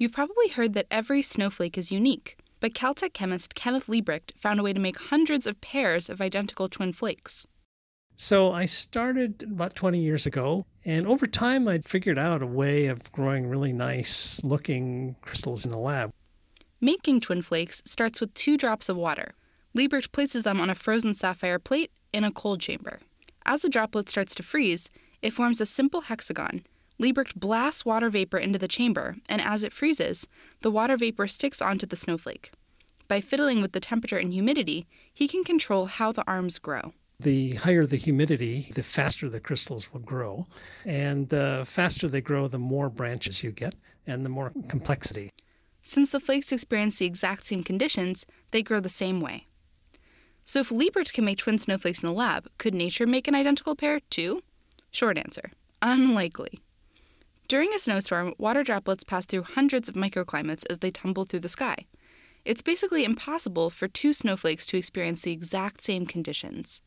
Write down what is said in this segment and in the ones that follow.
You've probably heard that every snowflake is unique, but Caltech chemist Kenneth Libbrecht found a way to make hundreds of pairs of identical twin flakes. So I started about 20 years ago, and over time I'd figured out a way of growing really nice looking crystals in the lab. Making twin flakes starts with two drops of water. Libbrecht places them on a frozen sapphire plate in a cold chamber. As the droplet starts to freeze, it forms a simple hexagon. Libbrecht blasts water vapor into the chamber, and as it freezes, the water vapor sticks onto the snowflake. By fiddling with the temperature and humidity, he can control how the arms grow. The higher the humidity, the faster the crystals will grow. And the faster they grow, the more branches you get and the more complexity. Since the flakes experience the exact same conditions, they grow the same way. So, if Libbrecht can make twin snowflakes in the lab, could nature make an identical pair too? Short answer unlikely. During a snowstorm, water droplets pass through hundreds of microclimates as they tumble through the sky. It's basically impossible for two snowflakes to experience the exact same conditions.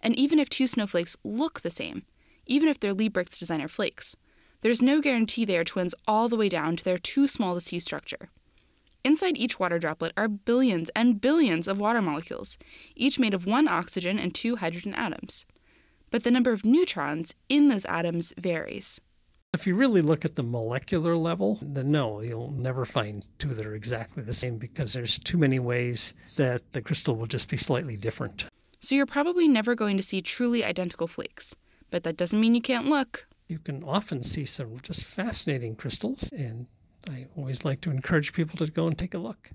And even if two snowflakes look the same, even if they're Libbrecht's designer flakes, there's no guarantee they are twins all the way down to their too small to see structure. Inside each water droplet are billions and billions of water molecules, each made of one oxygen and two hydrogen atoms. But the number of neutrons in those atoms varies. If you really look at the molecular level, then no, you'll never find two that are exactly the same because there's too many ways that the crystal will just be slightly different. So you're probably never going to see truly identical flakes. But that doesn't mean you can't look. You can often see some just fascinating crystals, and I always like to encourage people to go and take a look.